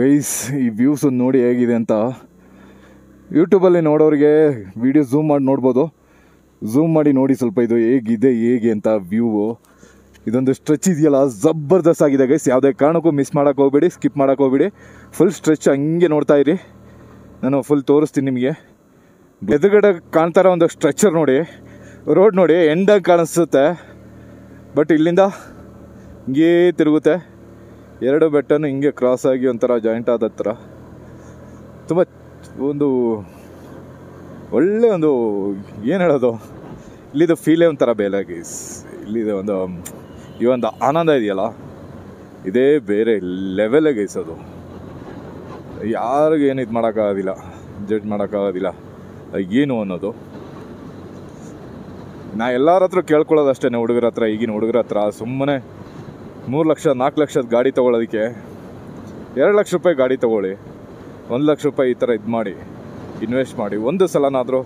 Guys, ಈ views ನೋಡಿ ಹೇಗಿದೆ ಅಂತ. ಯೂಟ್ಯೂಬಲ್ಲಿ ನೋಡೋರಿಗೆ ವಿಡಿಯೋ ಝೂಮ್ ಮಾಡಿ ನೋಡ್ಬೋದು. ಝೂಮ್ ಮಾಡಿ ನೋಡಿ ಸ್ವಲ್ಪ ಇದು ಹೇಗಿದೆ, ಹೇಗೆ ಅಂತ ವ್ಯೂವು ಇದೊಂದು ಸ್ಟ್ರೆಚ್ ಇದೆಯಲ್ಲ, ಜಬರ್ದಸ್ತ್ ಆಗಿದೆ ಗೈಸ್. ಯಾವುದೇ ಕಾರಣಕ್ಕೂ ಮಿಸ್ ಮಾಡೋಕೆ ಹೋಗ್ಬೇಡಿ ಸ್ಕಿಪ್ ಮಾಡೋಕೆ ಹೋಗ್ಬೇಡಿ. ಫುಲ್ ಸ್ಟ್ರೆಚ್ ಹಂಗೆ ನೋಡ್ತಾ ಇರಿ. ನಾನು ಫುಲ್ ತೋರಿಸ್ತೀನಿ ನಿಮಗೆ. ಎದುರುಗಡೆ ಕಾಣ್ತಾರ ಒಂದು ಸ್ಟ್ರೆಚರ್ ನೋಡಿ. ರೋಡ್ ನೋಡಿ ಎಂಡಾಗಿ ಕಾಣಿಸುತ್ತೆ. ಬಟ್ ಇಲ್ಲಿಂದ ಹಿಂಗೇ ತಿರುಗುತ್ತೆ. ಎರಡು ಬೆಟ್ಟನು ಹಿಂಗೆ ಕ್ರಾಸ್ ಆಗಿ ಒಂಥರ ಜಾಯಿಂಟ್ ಆದ ಹತ್ರ. ತುಂಬ ಒಂದು ಒಳ್ಳೆ ಒಂದು, ಏನು ಹೇಳೋದು? ಇಲ್ಲಿದು ಫೀಲೇ ಒಂಥರ ಬೇಲಾಗಿ ಇಲ್ಲಿದೆ ಒಂದು, ಈ ಒಂದು ಆನಂದ ಇದೆಯಲ್ಲ? ಇದೇ ಬೇರೆ ಲೆವೆಲಾಗಿ ಅದು. ಯಾರಿಗೂ ಏನು ಇದು ಮಾಡೋಕ್ಕಾಗೋದಿಲ್ಲ ಜಡ್ಜ್ ಮಾಡೋಕ್ಕಾಗೋದಿಲ್ಲ. ಏನು ಅನ್ನೋದು? ನಾ ಎಲ್ಲರ ಹತ್ರ ಕೇಳ್ಕೊಳ್ಳೋದು ಅಷ್ಟೇ ಹುಡುಗರ ಹತ್ರ, ಈಗಿನ ಹುಡುಗರ ಹತ್ರ. ಸುಮ್ಮನೆ ಮೂರು ಲಕ್ಷ, ನಾಲ್ಕು ಲಕ್ಷದ ಗಾಡಿ ತೊಗೊಳೋದಕ್ಕೆ ಎರಡು ಲಕ್ಷ ರೂಪಾಯಿ ಗಾಡಿ ತೊಗೊಳ್ಳಿ. ಒಂದು ಲಕ್ಷ ರೂಪಾಯಿ ಈ ಥರ ಇದು ಮಾಡಿ ಇನ್ವೆಸ್ಟ್ ಮಾಡಿ. ಒಂದು ಸಲನಾದರೂ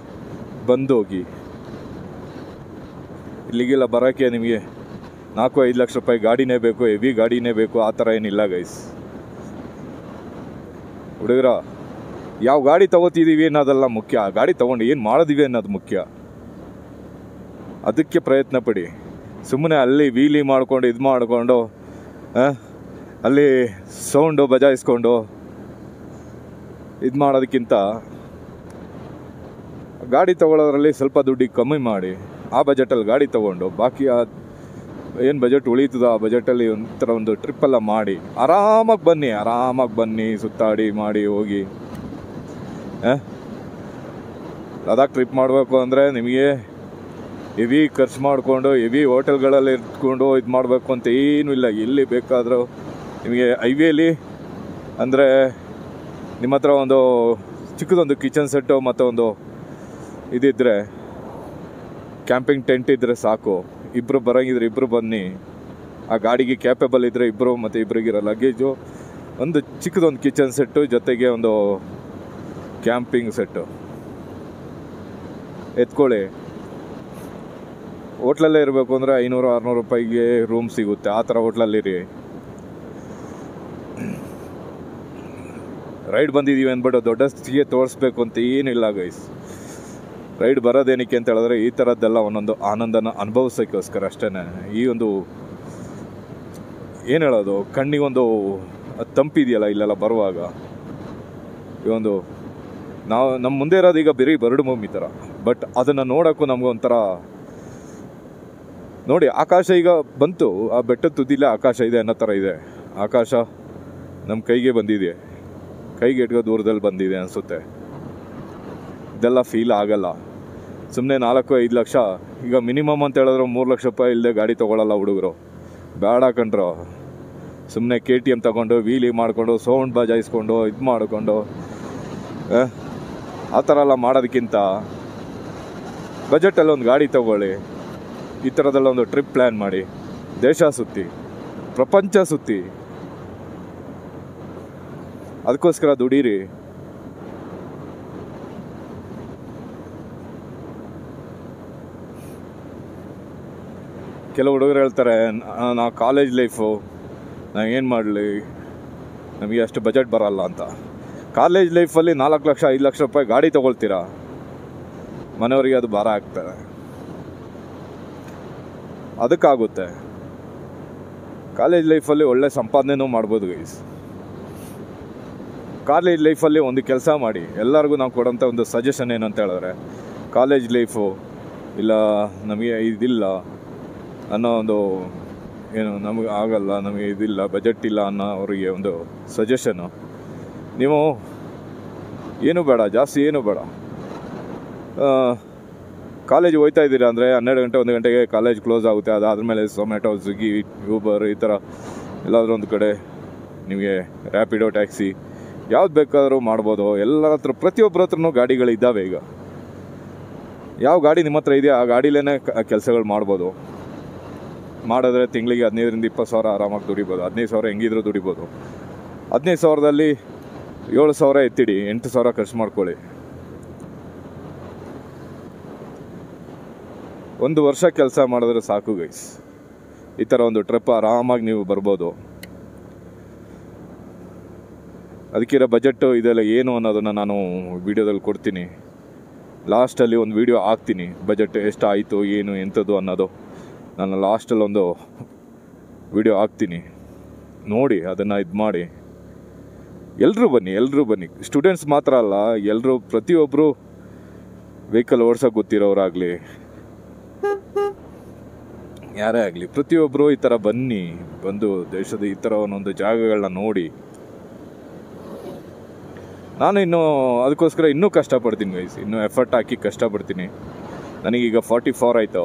ಬಂದೋಗಿ. ಇಲ್ಲಿಗೆಲ್ಲ ಬರೋಕ್ಕೆ ನಿಮಗೆ ನಾಲ್ಕು, ಐದು ಲಕ್ಷ ರೂಪಾಯಿ ಗಾಡಿನೇ ಬೇಕು ಹೆವಿ ಗಾಡಿನೇ ಬೇಕು, ಆ ಥರ ಏನಿಲ್ಲ ಗೈಸ್ ಹುಡುಗರ, ಯಾವ ಗಾಡಿ ತೊಗೋತಿದ್ದೀವಿ ಅನ್ನೋದೆಲ್ಲ ಮುಖ್ಯ. ಆ ಗಾಡಿ ತೊಗೊಂಡು ಏನು ಮಾಡಿದೀವಿ ಅನ್ನೋದು ಮುಖ್ಯ. ಅದಕ್ಕೆ ಪ್ರಯತ್ನ ಪಡಿ. ಸುಮ್ಮನೆ ಅಲ್ಲಿ ವೀಲಿ ಮಾಡಿಕೊಂಡು ಇದು ಮಾಡಿಕೊಂಡು ಅಲ್ಲಿ ಸೌಂಡು ಬಜಾಯಿಸ್ಕೊಂಡು ಇದು ಮಾಡೋದಕ್ಕಿಂತ ಗಾಡಿ ತೊಗೊಳೋದ್ರಲ್ಲಿ ಸ್ವಲ್ಪ ದುಡ್ಡಿಗೆ ಕಮ್ಮಿ ಮಾಡಿ. ಆ ಬಜೆಟಲ್ಲಿ ಗಾಡಿ ತೊಗೊಂಡು ಬಾಕಿ ಆ ಏನು ಬಜೆಟ್ ಉಳೀತದ ಆ ಬಜೆಟಲ್ಲಿ ಒಂಥರ ಒಂದು ಟ್ರಿಪ್ಪೆಲ್ಲ ಮಾಡಿ. ಆರಾಮಾಗಿ ಬನ್ನಿ ಆರಾಮಾಗಿ ಬನ್ನಿ, ಸುತ್ತಾಡಿ, ಮಾಡಿ, ಹೋಗಿ. ಲದಾಖ್ ಟ್ರಿಪ್ ಮಾಡಬೇಕು ಅಂದರೆ ನಿಮಗೆ ಹೆವಿ ಖರ್ಚು ಮಾಡಿಕೊಂಡು, ಹೆವಿ ಹೋಟೆಲ್ಗಳಲ್ಲಿ ಇಟ್ಕೊಂಡು ಇದು ಮಾಡಬೇಕು ಅಂತ ಏನೂ ಇಲ್ಲ. ಎಲ್ಲಿ ಬೇಕಾದರೂ ನಿಮಗೆ ಹೈವೇಲಿ ಅಂದರೆ ನಿಮ್ಮ ಹತ್ರ ಒಂದು ಚಿಕ್ಕದೊಂದು ಕಿಚನ್ ಸೆಟ್ಟು ಮತ್ತು ಒಂದು ಇದಿದ್ದರೆ ಕ್ಯಾಂಪಿಂಗ್ ಟೆಂಟ್ ಇದ್ದರೆ ಸಾಕು. ಇಬ್ಬರು ಬರೋಂಗಿದ್ರೆ ಇಬ್ಬರು ಬನ್ನಿ. ಆ ಗಾಡಿಗೆ ಕ್ಯಾಪೇಬಲ್ ಇದ್ದರೆ ಇಬ್ಬರು ಮತ್ತು ಇಬ್ಬರಿಗಿರೋ ಲಗೇಜು ಒಂದು ಚಿಕ್ಕದೊಂದು ಕಿಚನ್ ಸೆಟ್ಟು ಜೊತೆಗೆ ಒಂದು ಕ್ಯಾಂಪಿಂಗ್ ಸೆಟ್ಟು. ಎತ್ಕೊಳ್ಳಿ. ಹೋಟ್ಲಲ್ಲೇ ಇರಬೇಕು ಅಂದರೆ ಐನೂರು, ಆರುನೂರು ರೂಪಾಯಿಗೆ ರೂಮ್ ಸಿಗುತ್ತೆ. ಆ ಥರ ಹೋಟ್ಲಲ್ಲಿರಿ ರೈಡ್ ಬಂದಿದ್ದೀವಿ ಅಂದ್ಬಿಟ್ಟು ದೊಡ್ಡಸ್ತಿಗೆ ತೋರಿಸ್ಬೇಕು ಅಂತ ಏನಿಲ್ಲ ಗೈಸ್ ರೈಡ್ ಬರೋದೇನಕ್ಕೆ ಅಂತ ಹೇಳಿದ್ರೆ ಈ ಥರದ್ದೆಲ್ಲ ಒಂದೊಂದು ಆನಂದನ ಅನುಭವಿಸೋಕ್ಕೋಸ್ಕರ ಅಷ್ಟೇ ಈ ಒಂದು ಏನು ಹೇಳೋದು? ಕಣ್ಣಿಗೊಂದು ತಂಪಿದೆಯಲ್ಲ ಇಲ್ಲೆಲ್ಲ ಬರುವಾಗ? ಈ ಒಂದು ನಾವು ನಮ್ಮ ಮುಂದೆ ಇರೋದು ಈಗ ಬರೀ ಬರಡು ಭೂಮಿ ಥರ. ಬಟ್ ಅದನ್ನು ನೋಡೋಕ್ಕೂ ನಮಗೊಂಥರ ನೋಡಿ, ಆಕಾಶ ಈಗ ಬಂತು. ಆ ಬೆಟ್ಟದ ತುದಿಲ್ಲ ಆಕಾಶ ಇದೆ ಅನ್ನೋ ಥರ ಇದೆ. ಆಕಾಶ ನಮ್ಮ ಕೈಗೆ ಬಂದಿದೆ. ಕೈಗೆ ಇಟ್ಕೋ ದೂರದಲ್ಲಿ ಬಂದಿದೆ ಅನಿಸುತ್ತೆ. ಇದೆಲ್ಲ ಫೀಲ್ ಆಗಲ್ಲ. ಸುಮ್ಮನೆ ನಾಲ್ಕು, ಐದು ಲಕ್ಷ. ಈಗ ಮಿನಿಮಮ್ ಅಂತ ಹೇಳಿದ್ರೆ ಮೂರು ಲಕ್ಷ ರೂಪಾಯಿ ಇಲ್ಲದೆ ಗಾಡಿ ತೊಗೊಳಲ್ಲ ಹುಡುಗರು. ಬೇಡ ಕಂಡ್ರು ಸುಮ್ಮನೆ ಕೆ ಟಿ ಎಂ ತಗೊಂಡು ವೀಲಿ ಮಾಡಿಕೊಂಡು, ಸೌಂಡ್ ಬಜಾಯಿಸ್ಕೊಂಡು, ಇದು ಮಾಡಿಕೊಂಡು, ಆ ಥರ ಎಲ್ಲ ಮಾಡೋದಕ್ಕಿಂತ ಬಜೆಟಲ್ಲಿ ಒಂದು ಗಾಡಿ ತಗೊಳ್ಳಿ. ಈ ಥರದೆಲ್ಲ ಒಂದು ಟ್ರಿಪ್ ಪ್ಲ್ಯಾನ್ ಮಾಡಿ. ದೇಶ ಸುತ್ತಿ, ಪ್ರಪಂಚ ಸುತ್ತಿ. ಅದಕ್ಕೋಸ್ಕರ ದುಡೀರಿ. ಕೆಲವು ಹುಡುಗರು ಹೇಳ್ತಾರೆ, ನಾ ಕಾಲೇಜ್ ಲೈಫು ನಾ ಏನು ಮಾಡಲಿ? ನಮಗೆ ಅಷ್ಟು ಬಜೆಟ್ ಬರಲ್ಲ ಅಂತ. ಕಾಲೇಜ್ ಲೈಫಲ್ಲಿ ನಾಲ್ಕು ಲಕ್ಷ, ಐದು ಲಕ್ಷ ರೂಪಾಯಿ ಗಾಡಿ ತೊಗೊಳ್ತೀರಾ? ಮನೆಯವರಿಗೆ ಅದು ಭಾರ ಆಗ್ತದೆ. ಅದಕ್ಕಾಗುತ್ತೆ. ಕಾಲೇಜ್ ಲೈಫಲ್ಲಿ ಒಳ್ಳೆ ಸಂಪಾದನೆನೂ ಮಾಡ್ಬೋದು ಗೈಸ್ ಕಾಲೇಜ್ ಲೈಫಲ್ಲಿ ಒಂದು ಕೆಲಸ ಮಾಡಿ, ಎಲ್ಲರಿಗೂ ನಾವು ಕೊಡೋಂಥ ಒಂದು ಸಜೆಷನ್ ಏನು ಅಂತ ಹೇಳಿದ್ರೆ, ಕಾಲೇಜ್ ಲೈಫು ಇಲ್ಲ, ನಮಗೆ ಇದಿಲ್ಲ ಅನ್ನೋ ಒಂದು ಏನು ನಮಗೆ ಆಗಲ್ಲ, ನಮಗೆ ಇದಿಲ್ಲ ಬಜೆಟ್ ಇಲ್ಲ ಅನ್ನೋ ಅವರಿಗೆ ಒಂದು ಸಜೆಷನು ನೀವು ಏನು ಬೇಡ, ಜಾಸ್ತಿ ಏನು ಬೇಡ. ಕಾಲೇಜ್ ಹೋಯ್ತಾ ಇದ್ದೀರಾ ಅಂದರೆ ಹನ್ನೆರಡು ಗಂಟೆ, ಒಂದು ಗಂಟೆಗೆ ಕಾಲೇಜ್ ಕ್ಲೋಸ್ ಆಗುತ್ತೆ. ಅದಾದಮೇಲೆ ಝೊಮ್ಯಾಟೊ ಸ್ವಿಗ್ಗಿ ಯೂಬರ್ ಈ ಥರ ಎಲ್ಲಾದರೂ ಒಂದು ಕಡೆ ನಿಮಗೆ ರ್ಯಾಪಿಡೋ ಟ್ಯಾಕ್ಸಿ ಯಾವ್ದು ಬೇಕಾದರೂ ಮಾಡ್ಬೋದು. ಎಲ್ಲರ ಹತ್ರ ಪ್ರತಿಯೊಬ್ಬರ ಹತ್ರನೂ ಗಾಡಿಗಳಿದ್ದಾವೆ ಈಗ. ಯಾವ ಗಾಡಿ ನಿಮ್ಮ ಹತ್ರ ಇದೆಯಾ ಆ ಗಾಡಿಲೇ ಕೆಲಸಗಳು ಮಾಡ್ಬೋದು. ಮಾಡಿದ್ರೆ ತಿಂಗಳಿಗೆ ಹದಿನೈದರಿಂದ ಇಪ್ಪತ್ತು ಸಾವಿರ ಆರಾಮಾಗಿ ದುಡಿಬೋದು. ಹದಿನೈದು ಸಾವಿರ ಹೆಂಗಿದ್ರು ದುಡಿಬೋದು. ಹದಿನೈದು ಸಾವಿರದಲ್ಲಿ ಏಳು ಸಾವಿರ ಎತ್ತಿಡಿ, ಎಂಟು ಸಾವಿರ ಖರ್ಚು ಮಾಡ್ಕೊಳ್ಳಿ. ಒಂದು ವರ್ಷ ಕೆಲಸ ಮಾಡಿದ್ರೆ ಸಾಕು ಗೈಸ್ ಈ ಥರ ಒಂದು ಟ್ರಿಪ್ ಆರಾಮಾಗಿ ನೀವು ಬರ್ಬೋದು. ಅದಕ್ಕಿರೋ ಬಜೆಟ್ಟು ಇದೆಲ್ಲ ಏನು ಅನ್ನೋದನ್ನು ನಾನು ವಿಡಿಯೋದಲ್ಲಿ ಕೊಡ್ತೀನಿ. ಲಾಸ್ಟಲ್ಲಿ ಒಂದು ವಿಡಿಯೋ ಹಾಕ್ತೀನಿ ಬಜೆಟ್ ಎಷ್ಟು ಆಯಿತು ಏನು, ಎಂಥದ್ದು ಅನ್ನೋದು. ನಾನು ಲಾಸ್ಟಲ್ಲಿ ಒಂದು ವಿಡಿಯೋ ಹಾಕ್ತೀನಿ. ನೋಡಿ, ಅದನ್ನು ಇದು ಮಾಡಿ. ಎಲ್ಲರೂ ಬನ್ನಿ ಎಲ್ಲರೂ ಬನ್ನಿ. ಸ್ಟೂಡೆಂಟ್ಸ್ ಮಾತ್ರ ಅಲ್ಲ ಎಲ್ಲರೂ ಪ್ರತಿಯೊಬ್ಬರು ವೆಹಿಕಲ್ ಓಡ್ಸೋಕೆ ಗೊತ್ತಿರೋರಾಗಲಿ ಯಾರೇ ಆಗಲಿ ಪ್ರತಿಯೊಬ್ಬರು ಈ ಥರ ಬನ್ನಿ, ಬಂದು ದೇಶದ ಈ ಥರ ಒಂದೊಂದು ಜಾಗಗಳನ್ನ ನೋಡಿ. ನಾನು ಇನ್ನು ಅದಕ್ಕೋಸ್ಕರ ಇನ್ನೂ ಕಷ್ಟಪಡ್ತೀನಿ ಗೈಸ್ ಇನ್ನೂ ಎಫರ್ಟ್ ಹಾಕಿ ಕಷ್ಟಪಡ್ತೀನಿ. ನನಗೀಗ ಫಾರ್ಟಿ ಫೋರ್ ಆಯಿತು.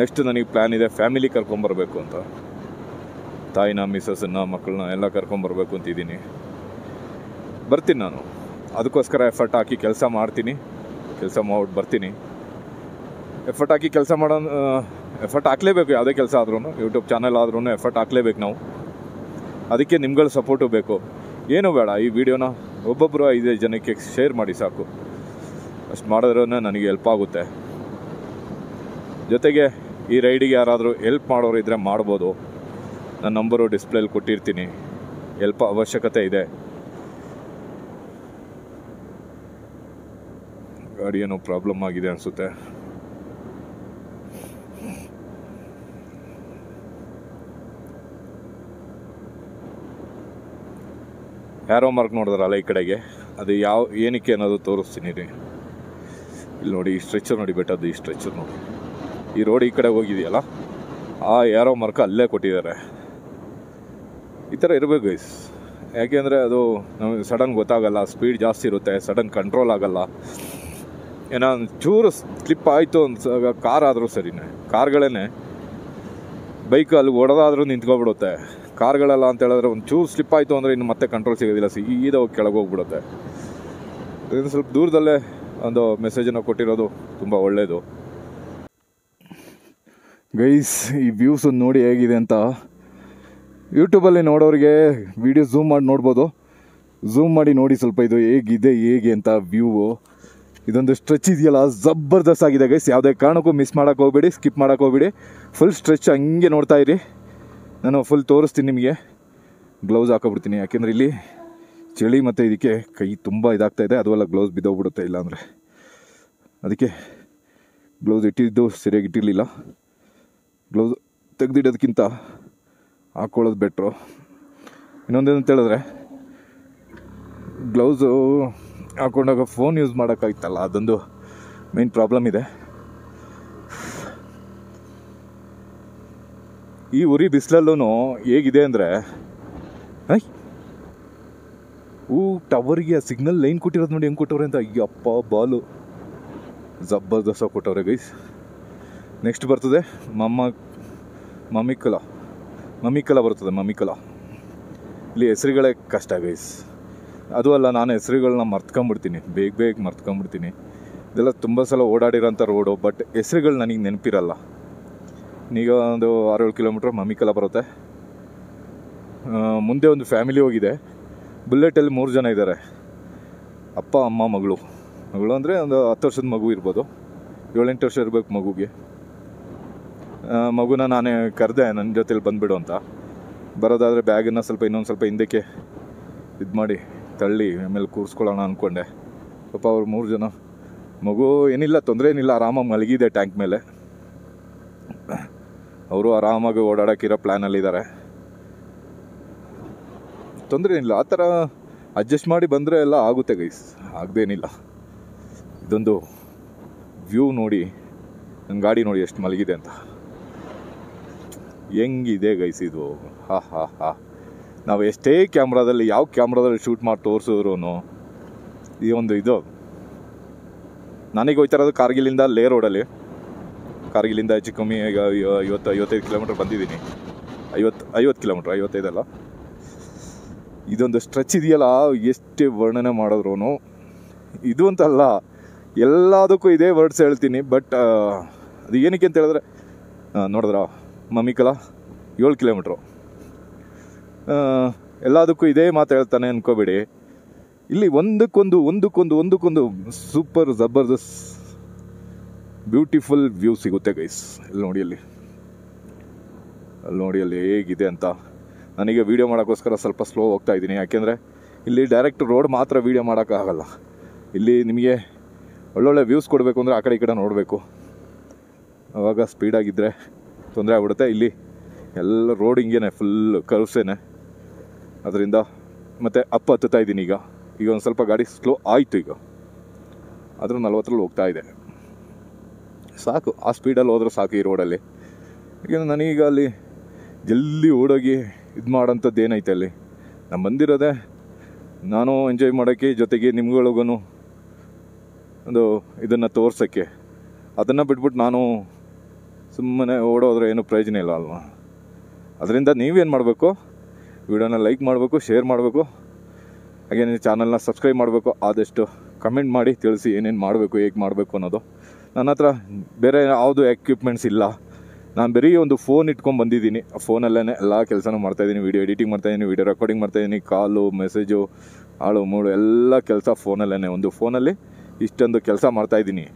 ನೆಕ್ಸ್ಟ್ ನನಗೆ ಪ್ಲ್ಯಾನ್ ಇದೆ ಫ್ಯಾಮಿಲಿ ಕರ್ಕೊಂಬರ್ಬೇಕು ಅಂತ. ತಾಯಿನ ಮಿಸ್ಸಸ್ಸನ್ನ ಮಕ್ಕಳನ್ನ ಎಲ್ಲ ಕರ್ಕೊಂಬರ್ಬೇಕು ಅಂತಿದ್ದೀನಿ ಬರ್ತೀನಿ ನಾನು. ಅದಕ್ಕೋಸ್ಕರ ಎಫರ್ಟ್ ಹಾಕಿ ಕೆಲಸ ಮಾಡ್ತೀನಿ. ಕೆಲಸ ಮಾಡ್ಬಿಟ್ಟು ಬರ್ತೀನಿ. ಎಫರ್ಟ್ ಹಾಕಿ ಕೆಲಸ ಮಾಡೋ ಎಫರ್ಟ್ ಹಾಕ್ಲೇಬೇಕು, ಯಾವುದೇ ಕೆಲಸ ಆದ್ರೂ ಯೂಟ್ಯೂಬ್ ಚಾನಲ್ ಆದ್ರೂ ಎಫರ್ಟ್ ಹಾಕ್ಲೇಬೇಕು ನಾವು. ಅದಕ್ಕೆ ನಿಮ್ಗಳ ಸಪೋರ್ಟು ಬೇಕು. ಏನು ಬೇಡ, ಈ ವಿಡಿಯೋನ ಒಬ್ಬೊಬ್ಬರು ಐದೈದು ಜನಕ್ಕೆ ಶೇರ್ ಮಾಡಿ ಸಾಕು. ಅಷ್ಟು ಮಾಡಿದ್ರೂ ನನಗೆ ಹೆಲ್ಪ್ ಆಗುತ್ತೆ. ಜೊತೆಗೆ ಈ ರೈಡಿಗೆ ಯಾರಾದರೂ ಹೆಲ್ಪ್ ಮಾಡೋರು ಇದ್ದರೆ ಮಾಡ್ಬೋದು. ನನ್ನ ನಂಬರು ಡಿಸ್ಪ್ಲೇಲಿ ಕೊಟ್ಟಿರ್ತೀನಿ. ಹೆಲ್ಪ್ ಅವಶ್ಯಕತೆ ಇದೆ. ಗಾಡಿ ಏನೋ ಪ್ರಾಬ್ಲಮ್ ಆಗಿದೆ ಅನಿಸುತ್ತೆ. ಯಾರೋ ಮಾರ್ಕ್ ನೋಡಿದ್ರಲ್ಲ ಈ ಕಡೆಗೆ. ಅದು ಯಾವ, ಏನಕ್ಕೆ ಅನ್ನೋದು ತೋರಿಸ್ತೀನಿ ರೀ. ಇಲ್ಲಿ ನೋಡಿ, ಈ ಸ್ಟ್ರೆಚರ್ ನೋಡಿ ಬೆಟ್ಟದ್ದು ಈ ಸ್ಟ್ರೆಚರ್ ನೋಡಿ. ಈ ರೋಡ್ ಈ ಕಡೆ ಹೋಗಿದೆಯಲ್ಲ? ಆ ಯಾರೋ ಮಾರ್ಕ್ ಅಲ್ಲೇ ಕೊಟ್ಟಿದ್ದಾರೆ. ಈ ಥರ ಇರಬೇಕು ಗೈಸ್ ಯಾಕೆಂದರೆ ಅದು ನಮಗೆ ಸಡನ್ ಗೊತ್ತಾಗಲ್ಲ ಸ್ಪೀಡ್ ಜಾಸ್ತಿ ಇರುತ್ತೆ ಸಡನ್ ಕಂಟ್ರೋಲ್ ಆಗಲ್ಲ. ಏನೋ ಚೂರು ಸ್ಲಿಪ್ ಆಯಿತು ಅಂತ ಕಾರ್ ಆದರೂ ಸರಿನೇ. ಕಾರ್ಗಳೇ ಬೈಕ್ ಅಲ್ಲಿ ಹೊಡೆದಾದ್ರೂ ನಿಂತ್ಕೊಬಿಡುತ್ತೆ. ಕಾರ್ಗಳೆಲ್ಲ ಅಂತ ಹೇಳಿದ್ರೆ ಒಂದು ಚೂರು ಸ್ಲಿಪ್ ಆಯಿತು ಅಂದರೆ ಇನ್ನು ಮತ್ತೆ ಕಂಟ್ರೋಲ್ ಸಿಗೋದಿಲ್ಲ. ಸೀದಾ ಹೋಗಿ ಕೆಳಗೆ ಹೋಗ್ಬಿಡುತ್ತೆ. ಇನ್ನು ಸ್ವಲ್ಪ ದೂರದಲ್ಲೇ ಒಂದು ಮೆಸೇಜನ್ನು ಕೊಟ್ಟಿರೋದು ತುಂಬ ಒಳ್ಳೆಯದು ಗೈಸ್ ಈ ವ್ಯೂಸ್ ನೋಡಿ ಹೇಗಿದೆ ಅಂತ. ಯೂಟ್ಯೂಬಲ್ಲಿ ನೋಡೋರಿಗೆ ವಿಡಿಯೋ ಝೂಮ್ ಮಾಡಿ ನೋಡ್ಬೋದು. ಝೂಮ್ ಮಾಡಿ ನೋಡಿ ಸ್ವಲ್ಪ ಇದು ಹೇಗಿದೆ, ಹೇಗೆ ಅಂತ ವ್ಯೂವು ಇದೊಂದು ಸ್ಟ್ರೆಚ್ ಇದೆಯಲ್ಲ, ಜಬರ್ದಸ್ತ್ ಆಗಿದೆ ಗೈಸ್ ಯಾವುದೇ ಕಾರಣಕ್ಕೂ ಮಿಸ್ ಮಾಡೋಕ್ಕೆ ಹೋಗ್ಬೇಡಿ ಸ್ಕಿಪ್ ಮಾಡೋಕ್ಕೆ ಹೋಗ್ಬೇಡಿ. ಫುಲ್ ಸ್ಟ್ರೆಚ್ ಹಂಗೆ ನೋಡ್ತಾ ಇರಿ. ನಾನು ಫುಲ್ ತೋರಿಸ್ತೀನಿ ನಿಮಗೆ. ಗ್ಲೌಸ್ ಹಾಕೋಬಿಡ್ತೀನಿ. ಯಾಕೆಂದರೆ ಇಲ್ಲಿ ಚಳಿ ಮತ್ತು ಇದಕ್ಕೆ ಕೈ ತುಂಬ ಇದಾಗ್ತಾ ಇದೆ. ಅದು ಅಲ್ಲ ಗ್ಲೌಸ್ ಬಿದ್ದೋಗ್ಬಿಡುತ್ತೆ. ಇಲ್ಲಾಂದರೆ ಅದಕ್ಕೆ ಗ್ಲೌಸ್ ಇಟ್ಟಿದ್ದು ಸರಿಯಾಗಿ ಇಟ್ಟಿರಲಿಲ್ಲ. ಗ್ಲೌಸ್ ತೆಗೆದಿಡೋದಕ್ಕಿಂತ ಹಾಕ್ಕೊಳ್ಳೋದು ಬೆಟ್ರು ಇನ್ನೊಂದೇನು ಹೇಳಿದ್ರೆ ಗ್ಲೌಸು ಹಾಕೊಂಡಾಗ ಫೋನ್ ಯೂಸ್ ಮಾಡೋಕ್ಕಾಗಿತ್ತಲ್ಲ ಅದೊಂದು ಮೇನ್ ಪ್ರಾಬ್ಲಮ್ ಇದೆ. ಈ ಉರಿ ಬಿಸಿಲಲ್ಲೂ ಹೇಗಿದೆ ಅಂದರೆ ಐ ಊ, ಟವರ್ಗೆ ಸಿಗ್ನಲ್ ಲೈನ್ ಕೊಟ್ಟಿರೋದು ನೋಡಿ ಹೆಂಗೆ ಕೊಟ್ಟವ್ರೆ ಅಂತ. ಅಯ್ಯಪ್ಪ ಬಾಲು. ಜಬ್ಬರ್ದಸ್ತ ಕೊಟ್ಟವ್ರೆ ಗೈಸ್ ನೆಕ್ಸ್ಟ್ ಬರ್ತದೆ ಮಮ್ಮ ಮಮಿಕಲ ಮಮಿಕಲ ಬರ್ತದೆ ಮಮ್ಮಿಕಲ ಇಲ್ಲಿ ಹೆಸರುಗಳೇ ಕಷ್ಟ ಗೈಸ್ ಅದು ಅಲ್ಲ, ನಾನು ಹೆಸರುಗಳನ್ನ ಮರ್ತ್ಕೊಂಡ್ಬಿಡ್ತೀನಿ ಬೇಗ ಬೇಗ ಮರ್ತ್ಕೊಂಬಿಡ್ತೀನಿ. ಇದೆಲ್ಲ ತುಂಬ ಸಲ ಓಡಾಡಿರೋಂಥ ರೋಡು ಬಟ್ ಹೆಸರುಗಳು ನನಗೆ ನೆನಪಿರಲ್ಲ. ಈಗ ಒಂದು ಆರೇಳು ಕಿಲೋಮೀಟ್ರ್ ಮಮಿಕಲ ಬರುತ್ತೆ. ಮುಂದೆ ಒಂದು ಫ್ಯಾಮಿಲಿ ಹೋಗಿದೆ. ಬುಲ್ಲೆಟಲ್ಲಿ ಮೂರು ಜನ ಇದ್ದಾರೆ. ಅಪ್ಪ, ಅಮ್ಮ, ಮಗಳು. ಮಗಳು ಅಂದರೆ ಒಂದು ಹತ್ತು ವರ್ಷದ ಮಗು ಇರ್ಬೋದು. ಏಳೆಂಟು ವರ್ಷ ಇರಬೇಕು ಮಗುಗೆ. ಮಗುನ ನಾನೇ ಕರೆದೆ ನನ್ನ ಜೊತೇಲಿ ಬಂದುಬಿಡು ಅಂತ. ಬರೋದಾದರೆ ಬ್ಯಾಗನ್ನು ಸ್ವಲ್ಪ ಇನ್ನೊಂದು ಸ್ವಲ್ಪ ಹಿಂದಕ್ಕೆ ಇದು ಮಾಡಿ, ತಳ್ಳಿ, ಆಮೇಲೆ ಕೂರಿಸ್ಕೊಳ್ಳೋಣ ಅಂದ್ಕೊಂಡೆ ಪಾಪ ಅವ್ರು ಮೂರು ಜನ. ಮಗು ಏನಿಲ್ಲ, ತೊಂದರೆ ಏನಿಲ್ಲ, ಆರಾಮಾಗಿ ಮಲಗಿದೆ ಟ್ಯಾಂಕ್ ಮೇಲೆ. ಅವರು ಆರಾಮಾಗಿ ಓಡಾಡೋಕ್ಕಿರೋ ಪ್ಲ್ಯಾನಲ್ಲಿದ್ದಾರೆ ತೊಂದರೆ ಏನಿಲ್ಲ, ಆ ಥರ ಅಡ್ಜಸ್ಟ್ ಮಾಡಿ ಬಂದರೆ ಎಲ್ಲ ಆಗುತ್ತೆ ಗೈಸ್ ಆಗದೇನಿಲ್ಲ ಇದೊಂದು ವ್ಯೂ ನೋಡಿ ನನ್ನ ಗಾಡಿ ನೋಡಿ ಎಷ್ಟು ಮಲಗಿದೆ ಅಂತ. ಹೆಂಗಿದೆ ಗೈಸ್ ಇದು? ಹಾ ಹಾ ಹಾ. ನಾವು ಎಷ್ಟೇ ಕ್ಯಾಮ್ರಾದಲ್ಲಿ ಯಾವ ಕ್ಯಾಮ್ರಾದಲ್ಲಿ ಶೂಟ್ ಮಾಡಿ ತೋರಿಸಿದ್ರು ಈ ಒಂದು ಇದು. ನನಗೆ ಹೋಯ್ತಾ ಇರೋದು ಕಾರ್ಗಿಲಿಂದ ಲೇ ರೋಡಲ್ಲಿ. ಕಾರ್ಗಿಲಿಂದ ಹೆಚ್ಚು ಕಮ್ಮಿ ಈಗ ಐವ- ಐವತ್ತು, ಐವತ್ತೈದು ಕಿಲೋಮೀಟ್ರ್ ಬಂದಿದ್ದೀನಿ. ಐವತ್ತು ಐವತ್ತು ಕಿಲೋಮೀಟ್ರ್ ಐವತ್ತೈದಲ್ಲ ಇದೊಂದು ಸ್ಟ್ರೆಚ್ ಇದೆಯಲ್ಲ? ಎಷ್ಟೇ ವರ್ಣನೆ ಮಾಡಿದ್ರು ಇದು ಅಂತಲ್ಲ, ಎಲ್ಲದಕ್ಕೂ ಇದೇ ವರ್ಡ್ಸ್ ಹೇಳ್ತೀನಿ ಬಟ್ ಅದು ಏನಕ್ಕೆ ಅಂತ ಹೇಳಿದ್ರೆ ನೋಡಿದ್ರಾ ನೋಡಿದ್ರ? ಮಮಿಕಲ ಏಳು ಕಿಲೋಮೀಟ್ರು ಎಲ್ಲದಕ್ಕೂ ಇದೇ ಮಾತು ಹೇಳ್ತಾನೆ ಅನ್ಕೋಬೇಡಿ. ಇಲ್ಲಿ ಒಂದಕ್ಕೊಂದು ಒಂದಕ್ಕೊಂದು ಒಂದಕ್ಕೊಂದು ಸೂಪರ್ ಜಬರ್ದಸ್ತ್ ಬ್ಯೂಟಿಫುಲ್ ವ್ಯೂ ಸಿಗುತ್ತೆ ಗೈಸ್. ಇಲ್ಲಿ ನೋಡಿ ಅಲ್ಲಿ. ಅಲ್ಲಿ ನೋಡಿ ಅಲ್ಲಿ ಹೇಗಿದೆ ಅಂತ. ನನಗೆ ವೀಡಿಯೋ ಮಾಡೋಕ್ಕೋಸ್ಕರ ಸ್ವಲ್ಪ ಸ್ಲೋ ಹೋಗ್ತಾ ಇದ್ದೀನಿ. ಯಾಕೆಂದರೆ ಇಲ್ಲಿ ಡೈರೆಕ್ಟ್ ರೋಡ್ ಮಾತ್ರ ವೀಡಿಯೋ ಮಾಡೋಕ್ಕಾಗಲ್ಲ. ಇಲ್ಲಿ ನಿಮಗೆ ಒಳ್ಳೊಳ್ಳೆ ವ್ಯೂಸ್ ಕೊಡಬೇಕು ಅಂದರೆ ಆ ಕಡೆ ಈ ಕಡೆ ನೋಡಬೇಕು. ಆವಾಗ ಸ್ಪೀಡಾಗಿದ್ದರೆ ತೊಂದರೆ ಆಗ್ಬಿಡುತ್ತೆ. ಇಲ್ಲಿ ಎಲ್ಲ ರೋಡ್ ಹಿಂಗೇನೆ ಫುಲ್ ಕರ್ವ್ಸೇನೆ ಅದರಿಂದ ಮತ್ತು ಅಪ್ ಹತ್ತುತ್ತಾ ಇದ್ದೀನಿ ಈಗ. ಈಗ ಒಂದು ಸ್ವಲ್ಪ ಗಾಡಿ ಸ್ಲೋ ಆಯಿತು ಈಗ. ಆದರೂ ನಲ್ವತ್ತರಲ್ಲಿ ಹೋಗ್ತಾ ಇದೆ. ಸಾಕು. ಆ ಸ್ಪೀಡಲ್ಲಿ ಹೋದ್ರೆ ಸಾಕು ಈ ರೋಡಲ್ಲಿ ಯಾಕೆಂದರೆ ನನಗೀಗ ಅಲ್ಲಿ ಜಲ್ದಿ ಓಡೋಗಿ ಇದು ಮಾಡೋಂಥದ್ದು ಏನೈತೆ ಅಲ್ಲಿ? ನಾನು ಬಂದಿರೋದೆ, ನಾನು ಎಂಜಾಯ್ ಮಾಡೋಕ್ಕೆ ಜೊತೆಗೆ ನಿಮ್ಗಳಿಗೂ ಒಂದು ಇದನ್ನು ತೋರ್ಸೋಕ್ಕೆ. ಅದನ್ನು ಬಿಟ್ಬಿಟ್ಟು ನಾನು ಸುಮ್ಮನೆ ಓಡೋದ್ರೆ ಏನು ಪ್ರಯೋಜನ ಇಲ್ಲ ಅಲ್ವಾ? ಅದರಿಂದ ನೀವೇನು ಮಾಡಬೇಕು? ವಿಡಿಯೋನ ಲೈಕ್ ಮಾಡಬೇಕು, ಶೇರ್ ಮಾಡಬೇಕು. ಹಾಗೆ ನೀವು ಚಾನಲ್ನ ಸಬ್ಸ್ಕ್ರೈಬ್ ಮಾಡಬೇಕು. ಆದಷ್ಟು ಕಮೆಂಟ್ ಮಾಡಿ, ತಿಳಿಸಿ ಏನೇನು ಮಾಡಬೇಕು, ಹೇಗೆ ಮಾಡಬೇಕು ಅನ್ನೋದು. ನನ್ನ ಹತ್ರ ಬೇರೆ ಯಾವುದು ಎಕ್ವಿಪ್ಮೆಂಟ್ಸ್ ಇಲ್ಲ. ನಾನು ಬರೀ ಒಂದು ಫೋನ್ ಇಟ್ಕೊಂಡು ಬಂದಿದ್ದೀನಿ. ಆ ಫೋನಲ್ಲೇ ಎಲ್ಲ ಕೆಲಸನೂ ಮಾಡ್ತಾಯಿದ್ದೀನಿ ವೀಡಿಯೋ ಎಡಿಟಿಂಗ್ ಮಾಡ್ತಾಯಿದ್ದೀನಿ ವೀಡಿಯೋ ರೆಕಾರ್ಡಿಂಗ್ ಮಾಡ್ತಾಯಿದ್ದೀನಿ ಕಾಲು ಮೆಸೇಜು ಆಳು, ಮೂಳು ಎಲ್ಲ ಕೆಲಸ ಫೋನಲ್ಲೇ ಒಂದು ಫೋನಲ್ಲಿ ಇಷ್ಟೊಂದು ಕೆಲಸ ಮಾಡ್ತಾಯಿದ್ದೀನಿ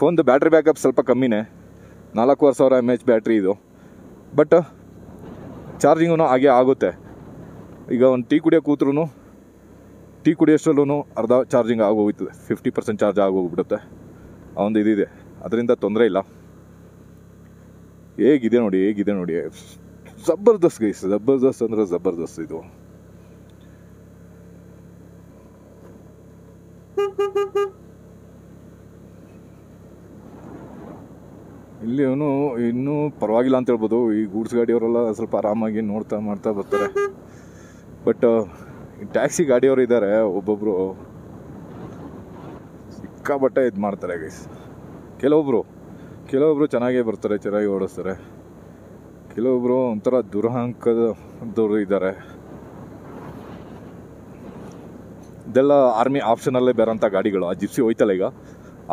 ಫೋನ್ದು ಬ್ಯಾಟ್ರಿ ಬ್ಯಾಕಪ್ ಸ್ವಲ್ಪ ಕಮ್ಮಿನೇ. ನಾಲ್ಕೂವರೆ ಸಾವಿರ ಎಂ ಎಚ್ ಬ್ಯಾಟ್ರಿ ಇದು. ಬಟ್ ಚಾರ್ಜಿಂಗೂ ಹಾಗೆ ಆಗುತ್ತೆ. ಈಗ ಒಂದು ಟೀ ಕುಡಿಯೋ ಕೂತ್ರೂ ಟೀ ಕುಡಿಯೋಷ್ಟರಲ್ಲೂ ಅರ್ಧ ಚಾರ್ಜಿಂಗ್ ಆಗೋಗ್ತದೆ ಫಿಫ್ಟಿ ಪರ್ಸೆಂಟ್ ಚಾರ್ಜ್ ಆಗೋಗ್ಬಿಡುತ್ತೆ. ಆ ಒಂದು ಇದಿದೆ. ಅದರಿಂದ ತೊಂದರೆ ಇಲ್ಲ. ಹೇಗಿದೆ ನೋಡಿ ಹೇಗಿದೆ ನೋಡಿ. ಜಬರ್ದಸ್ತ್ ಗೈಸ್ ಜಬರ್ದಸ್ತ್ ಅಂದರೆ ಜಬರ್ದಸ್ತ್ ಇದು. ಇಲ್ಲಿ ಅವನು ಇನ್ನೂ ಪರವಾಗಿಲ್ಲ ಅಂತ ಹೇಳ್ಬೋದು. ಈ ಗೂಡ್ಸ್ ಗಾಡಿಯವರೆಲ್ಲ ಸ್ವಲ್ಪ ಆರಾಮಾಗಿ ನೋಡ್ತಾ ಮಾಡ್ತಾ ಬರ್ತಾರೆ. ಬಟ್ ಟ್ಯಾಕ್ಸಿ ಗಾಡಿಯವರು ಇದ್ದಾರೆ ಒಬ್ಬೊಬ್ಬರು ಸಿಕ್ಕಾಬಟ್ಟೆ ಇದು ಮಾಡ್ತಾರೆ ಗೈಸ್ ಕೆಲವೊಬ್ಬರು ಕೆಲವೊಬ್ಬರು ಚೆನ್ನಾಗೇ ಬರ್ತಾರೆ, ಚೆನ್ನಾಗಿ ಓಡಿಸ್ತಾರೆ. ಕೆಲವೊಬ್ಬರು ಒಂಥರ ದುರಹಂಕದವರು ಇದ್ದಾರೆ. ಇದೆಲ್ಲ ಆರ್ಮಿ ಆಪ್ಷನಲ್ಲೇ ಬೇರೋಂಥ ಗಾಡಿಗಳು, ಆ ಜಿಪ್ಸಿ ಹೋಯ್ತಲ್ಲ ಈಗ.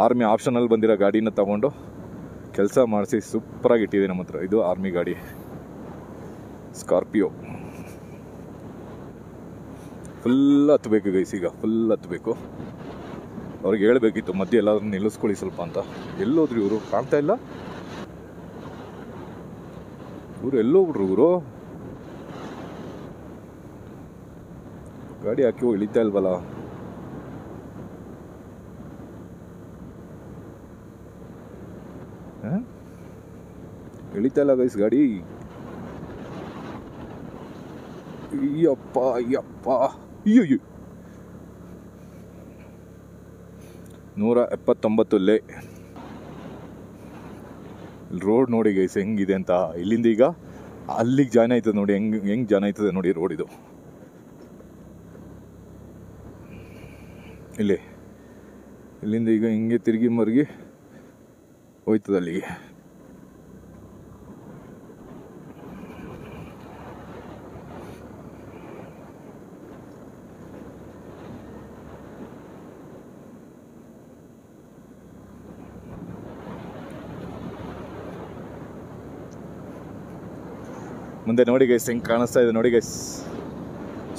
ಆರ್ಮಿ ಆಪ್ಷನಲ್ಲಿ ಬಂದಿರೋ ಗಾಡಿನ ತಗೊಂಡು ಕೆಲಸ ಮಾಡಿಸಿ ಸೂಪರಾಗಿ ಇಟ್ಟಿದೆ ನಮ್ಮ ಹತ್ರ. ಇದು ಆರ್ಮಿ ಗಾಡಿ. ಸ್ಕಾರ್ಪಿಯೋ. ಫುಲ್ ಹತ್ಬೇಕು ಗೈಸ್ ಈಗ. ಫುಲ್ ಹತ್ತಬೇಕು ಅವ್ರಿಗೆ ಹೇಳಬೇಕಿತ್ತು, ಮಧ್ಯೆ ಎಲ್ಲಾದ್ರೂ ನಿಲ್ಲಿಸ್ಕೊಳ್ಳಿ ಸ್ವಲ್ಪ ಅಂತ. ಎಲ್ಲೋದ್ರು ಇವರು? ಕಾಣ್ತಾ ಇಲ್ಲ? ಇವರು ಎಲ್ಲೋಗ್ಬಿಟ್ರು ಇವರು? ಗಾಡಿ ಹಾಕಿ ಇಳಿತಾ ಇಲ್ವಲ್ಲ? ಇಲ್ಲ ಗೈಸ್ ಗಾಡಿ ಅಯ್ಯಪ್ಪ ಅಯ್ಯೋ ಅಯ್ಯೋ. ನೂರ ಎಪ್ಪತ್ತೊಂಬತ್ತು ಲೇ. ರೋಡ್ ನೋಡಿ ಗೈಸ್ ಹೆಂಗಿದೆ ಅಂತ ಇಲ್ಲಿಂದ ಈಗ ಅಲ್ಲಿಗೆ ಜಾಯ್ನ್ ಆಯ್ತದೆ ನೋಡಿ, ಹೆಂಗ್ ಹೆಂಗ್ ಜಾಯ್ನ್ ಆಯ್ತದೆ ನೋಡಿ ರೋಡ್ ಇದು. ಇಲ್ಲಿ. ಇಲ್ಲಿಂದ ಈಗ ಹಿಂಗೆ ತಿರುಗಿ ಮರುಗಿ ಹೋಯ್ತದೆ ಅಲ್ಲಿಗೆ. ಮುಂದೆ ನೋಡಿ ಗೈಸ್ ಹೆಂಗೆ ಕಾಣಿಸ್ತಾ ಇದೆ ನೋಡಿ ಗೈಸ್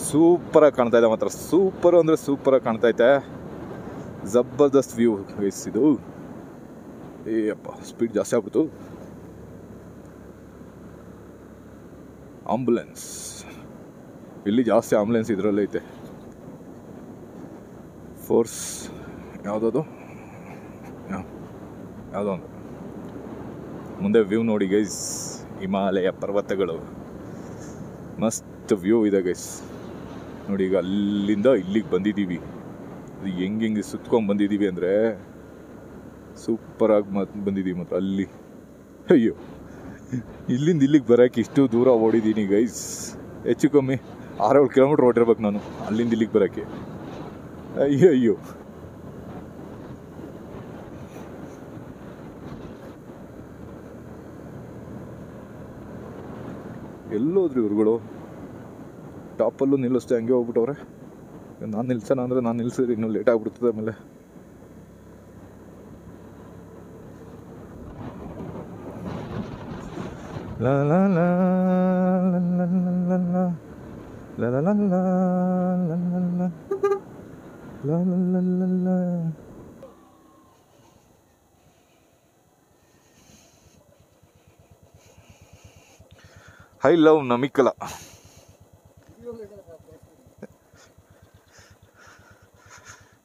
ಸೂಪರಾಗಿ ಕಾಣ್ತಾ ಇದೆ ಮಾತ್ರ. ಸೂಪರ್ ಅಂದರೆ ಸೂಪರಾಗಿ ಕಾಣ್ತಾ ಇದೆ. ಜಬರ್ದಸ್ತ್ ವ್ಯೂ ಗೈಸ್ ಇದು. ಏಯಪ್ಪ ಸ್ಪೀಡ್ ಜಾಸ್ತಿ ಆಗ್ಬಿಡ್ತು. ಆಂಬುಲೆನ್ಸ್ ಇಲ್ಲಿ ಜಾಸ್ತಿ ಆಂಬುಲೆನ್ಸ್ ಇದರಲ್ಲೇ ಐತೆ. ಫೋರ್ಸ್ ಯಾವುದದು? ಯಾವುದೋ ಒಂದು. ಮುಂದೆ ವ್ಯೂ ನೋಡಿ ಗೈಸ್ ಹಿಮಾಲಯ ಪರ್ವತಗಳು. ಮಸ್ತ್ ವ್ಯೂ ಇದೆ ಗೈಸ್ ನೋಡಿ ಈಗ ಅಲ್ಲಿಂದ ಇಲ್ಲಿಗೆ ಬಂದಿದ್ದೀವಿ ಅದು ಹೆಂಗೆ ಹೆಂಗೆ ಸುತ್ಕೊಂಡು ಬಂದಿದ್ದೀವಿ ಅಂದರೆ ಸೂಪರಾಗಿ ಮತ್ ಬಂದಿದ್ದೀವಿ ಮತ್ತು ಅಲ್ಲಿ. ಅಯ್ಯೋ. ಇಲ್ಲಿಂದ ಇಲ್ಲಿಗೆ ಬರೋಕ್ಕೆ ಇಷ್ಟು ದೂರ ಓಡಿದ್ದೀನಿ ಗೈಸ್ ಹೆಚ್ಚು ಕಮ್ಮಿ ಆರೇಳು ಕಿಲೋಮೀಟ್ರ್ ಓಡಿರ್ಬೇಕು ನಾನು ಅಲ್ಲಿಂದ ಇಲ್ಲಿಗೆ ಬರೋಕ್ಕೆ. ಅಯ್ಯೋ ಅಯ್ಯೋ ಎಲ್ಲೋದ್ರಿ ಇವ್ರುಗಳು ಟಾಪಲ್ಲೂ ನಿಲ್ಲಿಸ್ದೆ ಹಂಗೆ ಹೋಗ್ಬಿಟ್ಟವ್ರೆ ನಾನು ನಿಲ್ಸೋಣ ಅಂದರೆ ನಾನು ನಿಲ್ಸಿದ್ರೆ ಇನ್ನೂ ಲೇಟ್ ಆಗ್ಬಿಡ್ತದೆ ಆಮೇಲೆ La la la la la la la la la la la la la la la la la la la I love Namikala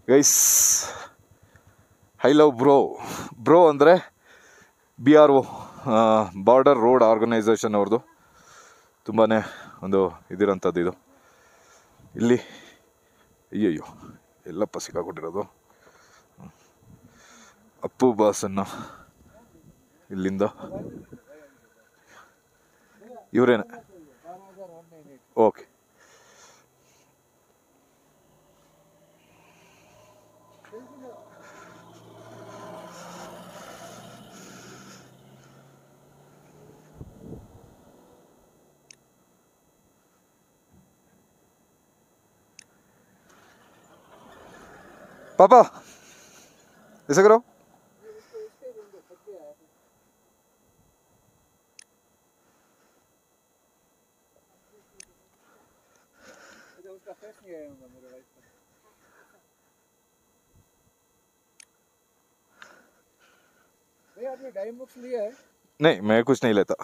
guys I love bro bro ಅಂದರೆ B R O border road organisation ಅವ್ರದ್ದು ತುಂಬಾ ಒಂದು ಇದಿರೋಂಥದ್ದು ಇದು. ಇಲ್ಲಿ, ಅಯ್ಯಯ್ಯೋ, ಎಲ್ಲಪ್ಪ ಕೊಟ್ಟಿರೋದು ಅಪ್ಪು ಬಾಸನ್ನು ಇಲ್ಲಿಂದ ಇವರೇನು ಓಕೆ ಪಾಪ ಎಸಗರೋ वाइफ का भैया आपने डाइमुक्स लिया है नहीं मैं कुछ नहीं लेता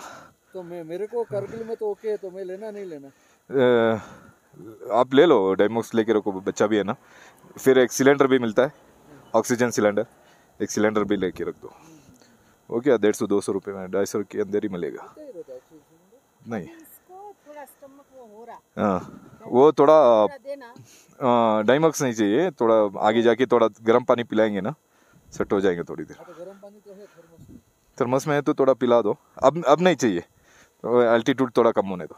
तो मैं मेरे को करगिल में तो ओके है तो मैं लेना नहीं लेना आप ले लो डाइमोक्स लेके रखो बच्चा भी है ना फिर एक सिलेंडर भी मिलता है ऑक्सीजन सिलेंडर एक सिलेंडर भी लेके रख दो ओके डेढ़ सौ दो सौ रुपये में ढाई सौ के अंदर ही मिलेगा नहीं इसको थोड़ा स्टमक वो हो हाँ वो थोड़ा डाइमोक्स नहीं चाहिए थोड़ा आगे जाके थोड़ा गर्म पानी पिलाएँगे ना सेट हो जाएँगे थोड़ी देर। हाँ तो तो है थर्मस में। है तो थोड़ा पिला दो। अब अब नहीं चाहिए तो एल्टीट्यूड थोड़ा कम होने दो।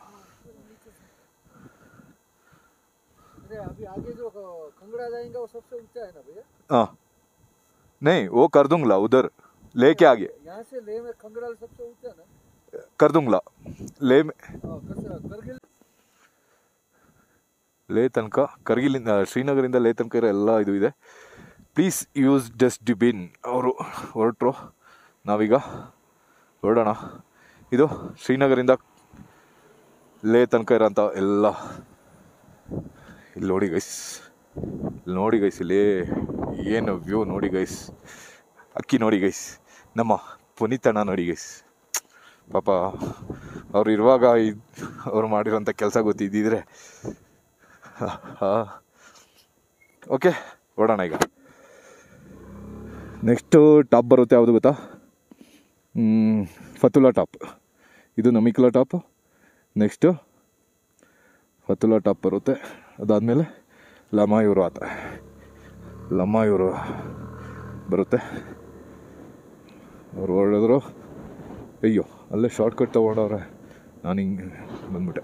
अरे अभी आगे जो खंगड़ा जाएगा वो सबसे ऊँचा है ना भैया? हाँ। नहीं वो कर दूँगा उधर लेके आगे। यहाँ से लेह में खंगड़ा सबसे ऊँचा ना? कर दूँगा। ಲೇ ಲೇ ತನಕ ಕರ್ಗಿಲಿಂದ ಶ್ರೀನಗರಿಂದ ಲೇ ತನಕ ಇರೋ ಎಲ್ಲ ಇದು ಇದೆ. ಪ್ಲೀಸ್ ಯೂಸ್ ಡಸ್ಟ್ ಬಿನ್ ಅವರು ಹೊರಟರು. ನಾವೀಗ ಹೊರಡೋಣ. ಇದು ಶ್ರೀನಗರಿಂದ ಲೇ ತನಕ ಇರೋಂಥ ಎಲ್ಲ. ಇಲ್ಲಿ ನೋಡಿ ಗೈಸ್ ಇಲ್ಲಿ ನೋಡಿ ಗೈಸ್ ಇಲ್ಲಿ ಏನು ವ್ಯೂ ನೋಡಿ ಗೈಸ್ ಅಕ್ಕಿ ನೋಡಿ ಗೈಸ್ ನಮ್ಮ ಪುನೀತಣ್ಣ ನೋಡಿ ಗೈಸ್ ಪಾಪ ಅವ್ರು ಇರುವಾಗ ಅವ್ರು ಮಾಡಿರೋಂಥ ಕೆಲಸ ಗೊತ್ತಿದ್ದಿದ್ರೆ ಓಕೆ ಓಡೋಣ ಈಗ. ನೆಕ್ಸ್ಟು ಟಾಪ್ ಬರುತ್ತೆ ಯಾವುದು ಗೊತ್ತಾ? ಫತುಲಾ ಟಾಪ್ ಇದು Namikala top next Fotula top ಬರುತ್ತೆ. ಅದಾದಮೇಲೆ ಲಮಾಯೂರು ಆತ ಲಮಾಯೂರು ಬರುತ್ತೆ. ಅವ್ರು ಹೊರಡಿದ್ರು ಅಯ್ಯೋ, ಅಲ್ಲೇ ಶಾರ್ಟ್ಕಟ್ ತೊಗೊಂಡವ್ರೆ. ನಾನು ಹಿಂಗೆ ಬಂದ್ಬಿಟ್ಟೆ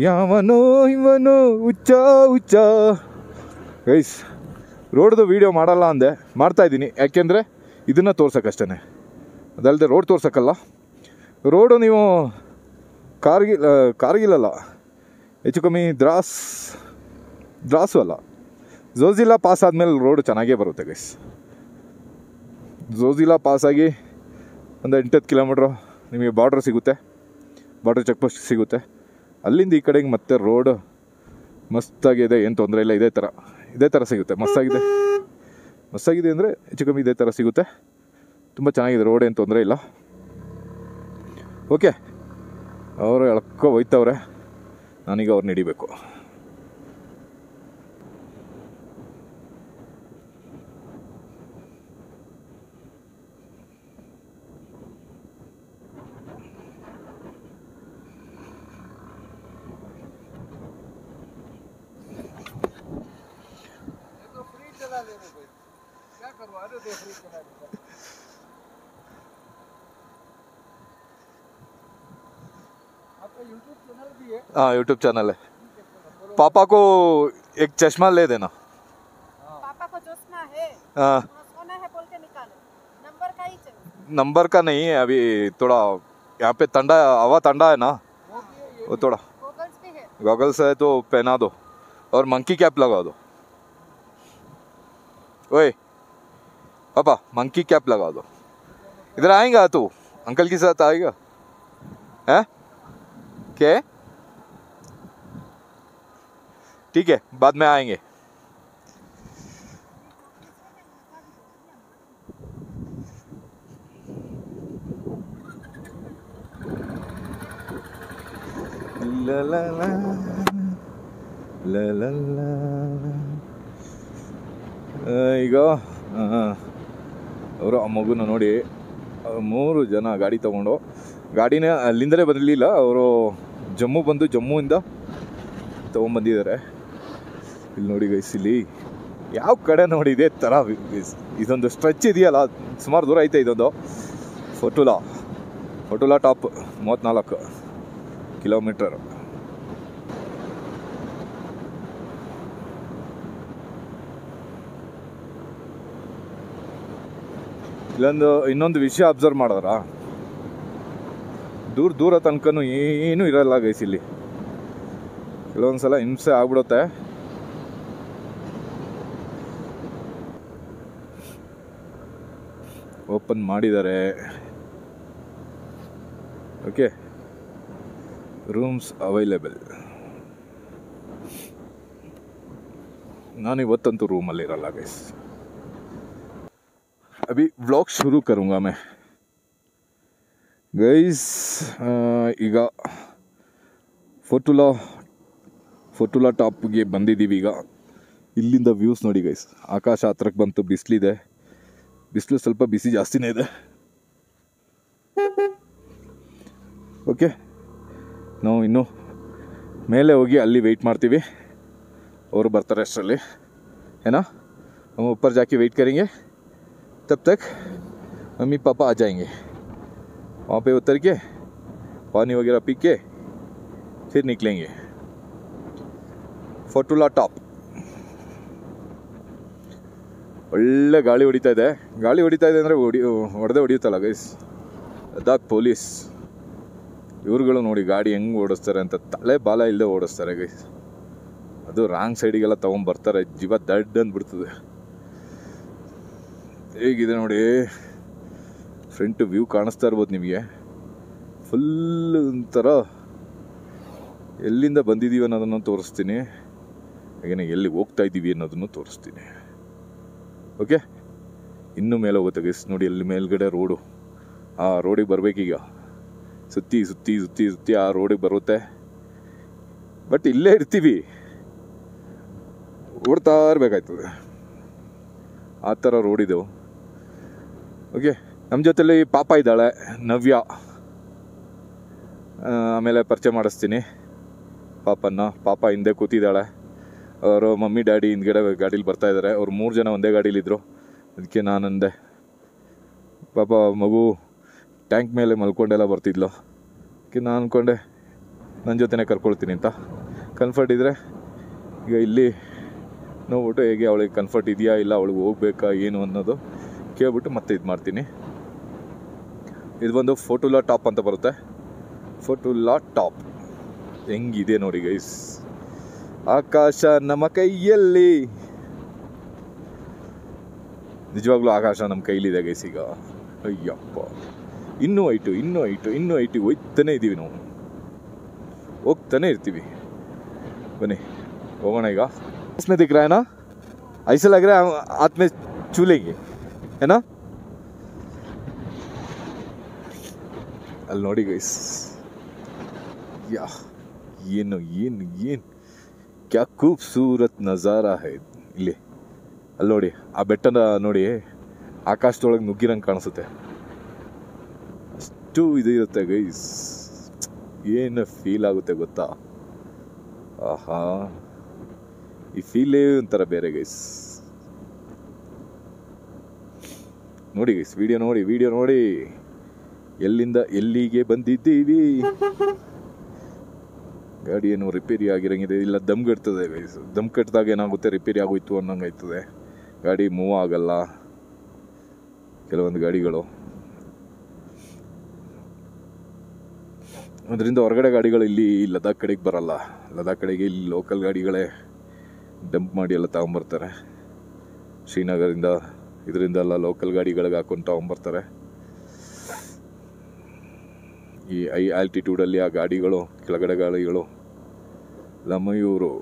ಯಾವನೋ ಇವನೋ ಹುಚ್ಚ ಹುಚ್ಚ ಗೈಸ್ ರೋಡ್ದು ವೀಡಿಯೋ ಮಾಡಲ್ಲ ಅಂದೆ ಮಾಡ್ತಾ ಇದ್ದೀನಿ ಯಾಕೆಂದರೆ ಇದನ್ನು ತೋರ್ಸೋಕ್ಕಷ್ಟೇ ಅದಲ್ಲದೆ ರೋಡ್ ತೋರ್ಸೋಕ್ಕಲ್ಲ ರೋಡು ನೀವು ಕಾರ್ಗಿಲ್ ಕಾರ್ಗಿಲಲ್ಲ ಹೆಚ್ಚು ಕಮ್ಮಿ ದ್ರಾಸ್ ದ್ರಾಸು ಅಲ್ಲ ಝೋಜಿಲಾ ಪಾಸ್ ಆದಮೇಲೆ ರೋಡ್ ಚೆನ್ನಾಗೇ ಬರುತ್ತೆ ಗೈಸ್ ಝೋಝಿಲಾ ಪಾಸಾಗಿ ಒಂದು ಎಂಟತ್ತು ಕಿಲೋಮೀಟ್ರು ನಿಮಗೆ ಬಾರ್ಡ್ರ್ ಸಿಗುತ್ತೆ. ಬಾರ್ಡ್ರ್ ಚೆಕ್ ಪೋಸ್ಟ್ ಸಿಗುತ್ತೆ. ಅಲ್ಲಿಂದ ಈ ಕಡೆಗೆ ಮತ್ತೆ ರೋಡ್ ಮಸ್ತಾಗಿದೆ, ಏನು ತೊಂದರೆ ಇಲ್ಲ, ಇದೇ ಥರ ಇದೇ ಥರ ಸಿಗುತ್ತೆ. ಮಸ್ತಾಗಿದೆ. ಮಸ್ತಾಗಿದೆ ಅಂದರೆ ಹೆಚ್ಚು ಕಮ್ಮಿ ಇದೇ ಥರ ಸಿಗುತ್ತೆ. ತುಂಬ ಚೆನ್ನಾಗಿದೆ ರೋಡ್ ಏನು ತೊಂದರೆ ಇಲ್ಲ. ಓಕೆ ಅವರು ಎಳ್ಕೊ ಹೋಯ್ತವ್ರೆ. ನಾನೀಗ ಅವ್ರನ್ನ ಹಿಡಿಬೇಕು. है यूट्यूब चैनल है। पापा को एक चश्मा ले देना। पापा को चश्मा है। हाँ। थोड़ा है बोल के नंबर का ही नंबर का नहीं है अभी थोड़ा यहाँ पे ठंडा हवा ठंडा है ना। वो थोड़ा। गॉगल्स भी है। गॉगल्स है तो पहना दो। और मंकी कैप लगा दो। ओए पापा मंकी कैप लगा दो। इधर आएगा तू? अंकल के साथ आएगा? हैं? क्या? ठीक है, बाद में आएंगे। ಈಗ ಅವರು ಆ ಮಗುನ ನೋಡಿ ಮೂರು ಜನ ಗಾಡಿ ತಗೊಂಡು, ಗಾಡಿನ ಅಲ್ಲಿಂದಲೇ ಬರಲಿಲ್ಲ ಅವರು ಜಮ್ಮು ಬಂದು ಜಮ್ಮುವಿಂದ ತಗೊಂಡ್ಬಂದಿದ್ದಾರೆ. ಇಲ್ಲಿ ನೋಡಿ ಗೈಸ್ ಇಲ್ಲಿ ಯಾವ ಕಡೆ ನೋಡಿ ಇದೇ ಥರ ಇದೊಂದು ಸ್ಟ್ರೆಚ್ ಇದೆಯಲ್ಲ, ಸುಮಾರು ದೂರ ಐತೆ ಇದೊಂದು. ಫೋಟುಲಾ ಫೋಟುಲಾ ಟಾಪ್ ಮೂವತ್ತ್ನಾಲ್ಕು ಕಿಲೋಮೀಟರ್ ಇಲ್ಲೊಂದು, ಇನ್ನೊಂದು ವಿಷಯ ಅಬ್ಸರ್ವ್ ಮಾಡಿದ್ರ? ದೂರ ದೂರ ತನಕನೂ ಏನೂ ಇರಲ್ಲ ಗೈಸ್ ಇಲ್ಲಿ. ಕೆಲವೊಂದ್ಸಲ ಹಿಂಸೆ ಆಗ್ಬಿಡುತ್ತೆ. ಓಪನ್ ಮಾಡಿದ್ದಾರೆ ಓಕೆ ರೂಮ್ಸ್ ಅವೈಲೇಬಲ್ ನಾನು ಇವತ್ತಂತೂ ರೂಮಲ್ಲಿ ಇರಲ್ಲ ಗೈಸ್ अभी व्लॉग शुरू करूँगा मैं ಗೈಸ್ ಈಗ ಫೋಟುಲಾ ಫೋಟುಲಾ ಟಾಪ್ಗೆ ಬಂದಿದ್ದೀವಿ ಈಗ ಇಲ್ಲಿಂದ ವ್ಯೂಸ್ ನೋಡಿ ಗೈಸ್ ಆಕಾಶ ಹತ್ರಕ್ಕೆ ಬಂತು ಬಿಸಿಲಿದೆ ಬಿಸಿಲು ಸ್ವಲ್ಪ ಬಿಸಿ ಜಾಸ್ತಿನೇ ಇದೆ ಓಕೆ ನಾವು ಇನ್ನು ಮೇಲೆ ಹೋಗಿ ಅಲ್ಲಿ ವೆಯ್ಟ್ ಮಾಡ್ತೀವಿ ಅವರು ಬರ್ತಾರೆ ಅಷ್ಟರಲ್ಲಿ ಏನಾ हम ऊपर जाके वेट करेंगे तब तक मम्मी पापा आ जाएंगे वहाँ पे उतर के पानी वगैरह पी के फिर निकलेंगे ಫೋಟುಲಾ ಟಾಪ್ ಒಳ್ಳೆ ಗಾಳಿ ಹೊಡಿತಾ ಇದೆ. ಗಾಳಿ ಹೊಡಿತಾ ಇದೆ ಅಂದರೆ ಹೊಡಿ ಹೊಡೆದೇ ಹೊಡಿಯುತ್ತಲ್ಲ ಗೈಸ್ ಲದಾಖ್ ಪೊಲೀಸ್ ಇವ್ರುಗಳು ನೋಡಿ ಗಾಡಿ ಹೆಂಗೆ ಓಡಿಸ್ತಾರೆ ಅಂತ ತಲೆ ಬಾಲ ಇಲ್ಲದೆ ಓಡಿಸ್ತಾರೆ ಗೈಸ್ ಅದು ರಾಂಗ್ ಸೈಡಿಗೆಲ್ಲ ತೊಗೊಂಬರ್ತಾರೆ ಜೀವ ದಡ್ ಅಂದ್ಬಿಡ್ತದೆ. ಹೇಗಿದೆ ನೋಡಿ ಫ್ರಂಟ್ ವ್ಯೂ ಕಾಣಿಸ್ತಾ ಇರ್ಬೋದು ನಿಮಗೆ. ಫುಲ್ ಒಂಥರ ಎಲ್ಲಿಂದ ಬಂದಿದ್ದೀವಿ ಅನ್ನೋದನ್ನು ತೋರಿಸ್ತೀನಿ. ಹಾಗೆ ಎಲ್ಲಿ ಹೋಗ್ತಾ ಇದ್ದೀವಿ ಅನ್ನೋದನ್ನು ತೋರಿಸ್ತೀನಿ. ಓಕೆ ಇನ್ನೂ ಮೇಲೆ ಹೋಗುತ್ತೆ ಗೈಸ್ ನೋಡಿ, ಅಲ್ಲಿ ಮೇಲ್ಗಡೆ ರೋಡು ಆ ರೋಡಿಗೆ ಬರಬೇಕೀಗ. ಸುತ್ತಿ ಸುತ್ತಿ ಸುತ್ತಿ ಸುತ್ತಿ ಆ ರೋಡಿಗೆ ಬರುತ್ತೆ. ಬಟ್ ಇಲ್ಲೇ ಇರ್ತೀವಿ. ಓಡ್ತಾ ಇರಬೇಕಾಯ್ತದೆ. ಆ ಥರ ರೋಡ್ ಇದು. ಓಕೆ ನಮ್ಮ ಜೊತೆಲಿ ಪಾಪ ಇದ್ದಾಳೆ, ನವ್ಯ. ಆಮೇಲೆ ಪರಿಚಯ ಮಾಡಿಸ್ತೀನಿ. ಪಾಪನ್ನ. ಪಾಪ ಹಿಂದೆ ಕೂತಿದ್ದಾಳೆ. ಅವರು ಮಮ್ಮಿ, ಡ್ಯಾಡಿ ಹಿಂದ್ಗಡೆ ಗಾಡೀಲಿ ಬರ್ತಾ ಇದ್ದಾರೆ ಅವ್ರು ಮೂರು ಜನ ಒಂದೇ ಗಾಡೀಲಿದ್ರು ಅದಕ್ಕೆ ನಾನು ಅಂದೆ ಪಾಪ ಮಗು ಟ್ಯಾಂಕ್ ಮೇಲೆ ಮಲ್ಕೊಂಡೆಲ್ಲ ಬರ್ತಿದ್ಲು. ಅದಕ್ಕೆ ನಾನು ಅಂದ್ಕೊಂಡೆ ನನ್ನ ಜೊತೆನೇ ಕರ್ಕೊಳ್ತೀನಿ ಅಂತ. ಕನ್ಫರ್ಟ್ ಇದ್ದರೆ ಈಗ ಇಲ್ಲಿ ನೋಡ್ಬಿಟ್ಟು ಹೇಗೆ ಅವಳಿಗೆ ಕನ್ಫರ್ಟ್ ಇದೆಯಾ ಇಲ್ಲ ಅವಳಿಗೆ ಹೋಗ್ಬೇಕಾ ಏನು ಅನ್ನೋದು ಕೇಳ್ಬಿಟ್ಟು ಮತ್ತೆ ಇದು ಮಾಡ್ತೀನಿ. ಇದು ಬಂದು ಫೋಟುಲಾ ಟಾಪ್ ಅಂತ ಬರುತ್ತೆ. ಫೋಟುಲಾ ಟಾಪ್ ಹೆಂಗಿದೆ ನೋಡಿ ಗೈಸ್ ಆಕಾಶ ನಮ್ಮ ಕೈಯಲ್ಲಿ. ನಿಜವಾಗ್ಲೂ ಆಕಾಶ ನಮ್ಮ ಕೈಲಿದೆ ಗೈಸ್ ಈಗ. ಅಯ್ಯಪ್ಪ. ಇನ್ನೂ ಐಟು ಇನ್ನೂ ಐಟು ಇನ್ನೂ ಐಟು ಹೋಯ್ತಾನೆ ಇದ್ದೀವಿ ನಾವು. ಹೋಗ್ತಾನೆ ಇರ್ತೀವಿ. ಬನ್ನಿ, ಹೋಗೋಣ ಈಗ. ಆಸ್ಮೆ ದಿಕ್ರ ಏನೋ? ಐಸಲಾಗ್ರೆ ಆತ್ಮೆ ಚೂಲೆಗೆ. ಏನಾ? ಅಲ್ಲಿ ನೋಡಿ ಗೈಸ್ ಯಾ, ಏನು ಏನು ಏನು? ಕ್ಯಾ ಖೂಬ್ಸೂರತ್ ನಜಾರ ಹೈ ಇಲ್ಲಿ ಅಲ್ಲಿ ನೋಡಿ ಆ ಬೆಟ್ಟನ ನೋಡಿ ಆಕಾಶದೊಳಗೆ ನುಗ್ಗಿರಂಗೆ ಕಾಣಿಸುತ್ತೆ. ಅಷ್ಟು ಇದು ಇರುತ್ತೆ ಗೈಸ್. ಏನು ಫೀಲ್ ಆಗುತ್ತೆ ಗೊತ್ತಾ? ಆಹಾ. ಈ ಫೀಲೇ ಒಂಥರ ಬೇರೆ ಗೈಸ್. ನೋಡಿ ಗೈಸ್ ವಿಡಿಯೋ ನೋಡಿ ವಿಡಿಯೋ ನೋಡಿ. ಎಲ್ಲಿಂದ ಎಲ್ಲಿಗೆ ಬಂದಿದ್ದೀವಿ? ಗಾಡಿ ಏನು ರಿಪೇರಿ ಆಗಿರಂಗಿದೆ. ಇಲ್ಲ, ದಮ್ ಕಟ್ತದೆ ಗೈಸ್ ದಮ್ ಕಟ್ಟಿದಾಗ ಏನಾಗುತ್ತೆ? ರಿಪೇರಿ ಆಗೋಯ್ತು ಅನ್ನೋಂಗೆ ಆಯ್ತದೆ ಗಾಡಿ ಮೂವ್ ಆಗಲ್ಲ. ಕೆಲವೊಂದು ಗಾಡಿಗಳು. ಅದರಿಂದ ಹೊರಗಡೆ ಗಾಡಿಗಳು ಇಲ್ಲಿ ಲದಾಖ್ ಕಡೆಗೆ ಬರಲ್ಲ. ಲದಾಖ್ ಕಡೆಗೆ ಇಲ್ಲಿ ಲೋಕಲ್ ಗಾಡಿಗಳೇ ಡಂಪ್ ಮಾಡಿ ಎಲ್ಲ ತಗೊಂಬರ್ತಾರೆ. ಶ್ರೀನಗರಿಂದ ಇದರಿಂದ ಎಲ್ಲ ಲೋಕಲ್ ಗಾಡಿಗಳಿಗೆ ಹಾಕೊಂಡು ತಗೊಂಬರ್ತಾರೆ. ಈ ಐ ಆಲ್ಟಿಟ್ಯೂಡಲ್ಲಿ ಆ ಗಾಡಿಗಳು ಕೆಳಗಡೆ ಗಾಡಿಗಳು ಲಮಯೂರು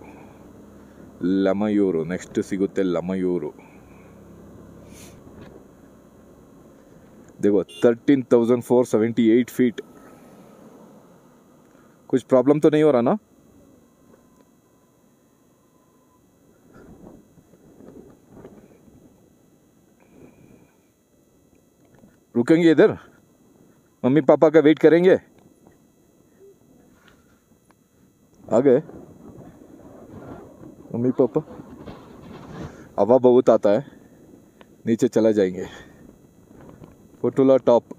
ಲಮಯೂರು ನೆಕ್ಸ್ಟ್ ಸಿಗುತ್ತೆ ಲಮಯೂರು. ದೇವೋ thirteen thousand four seventy eight feet कुछ ಪ್ರಾಬ್ಲಮ್ ತೊ ನೀವರ हो रहा मम्मी पापा का वेट करेंगे आ गए मम्मी पापा हवा बहुत आता है नीचे चला जाएंगे ಫೋಟೋಲಾ ಟಾಪ್